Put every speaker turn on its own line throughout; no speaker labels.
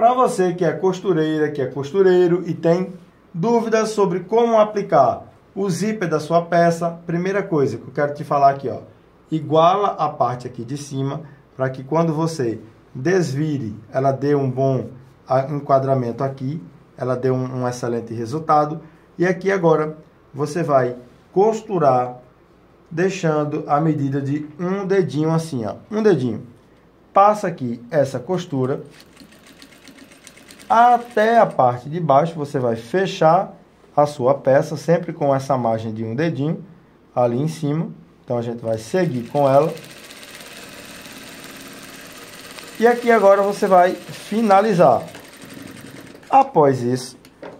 Para você que é costureira, que é costureiro e tem dúvidas sobre como aplicar o zíper da sua peça, primeira coisa que eu quero te falar aqui, ó, iguala a parte aqui de cima para que quando você desvire, ela dê um bom enquadramento aqui, ela dê um, um excelente resultado. E aqui agora você vai costurar deixando a medida de um dedinho assim, ó, um dedinho. Passa aqui essa costura até a parte de baixo, você vai fechar a sua peça sempre com essa margem de um dedinho ali em cima. Então a gente vai seguir com ela. E aqui agora você vai finalizar. Após isso,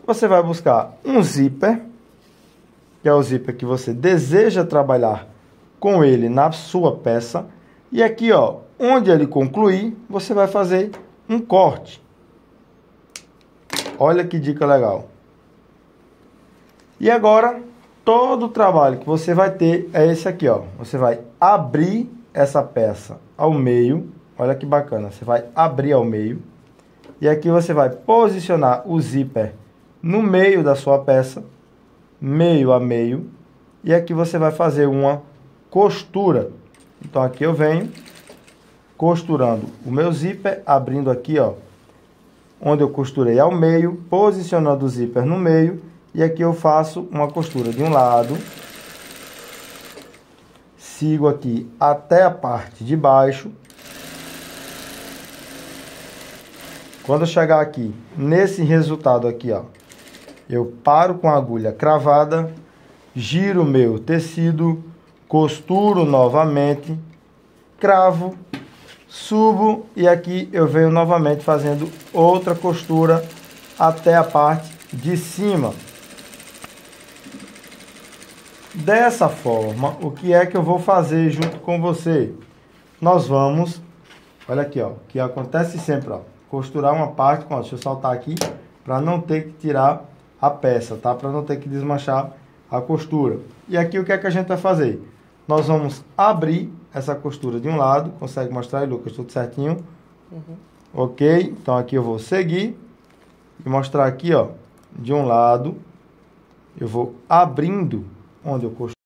você vai buscar um zíper, que é o zíper que você deseja trabalhar com ele na sua peça. E aqui, ó, onde ele concluir, você vai fazer um corte. Olha que dica legal. E agora, todo o trabalho que você vai ter é esse aqui, ó. Você vai abrir essa peça ao meio. Olha que bacana. Você vai abrir ao meio. E aqui você vai posicionar o zíper no meio da sua peça, meio a meio. E aqui você vai fazer uma costura. Então aqui eu venho costurando o meu zíper, abrindo aqui, ó, onde eu costurei ao meio, posicionando o zíper no meio. E aqui eu faço uma costura de um lado. Sigo aqui até a parte de baixo Quando eu chegar aqui, nesse resultado aqui, ó, eu paro com a agulha cravada, giro o meu tecido, costuro novamente, cravo, subo e aqui eu venho novamente fazendo outra costura até a parte de cima. Dessa forma, o que é que eu vou fazer junto com você? Nós vamos, olha aqui, ó, que acontece sempre, ó costurar uma parte, ó, deixa eu saltar aqui, para não ter que tirar a peça, tá? Para não ter que desmanchar a costura. E aqui o que é que a gente vai fazer? Nós vamos abrir essa costura de um lado, consegue mostrar aí, Lucas, tudo certinho? Uhum. Ok? Então aqui eu vou seguir e mostrar aqui, ó, de um lado, eu vou abrindo onde eu costuro.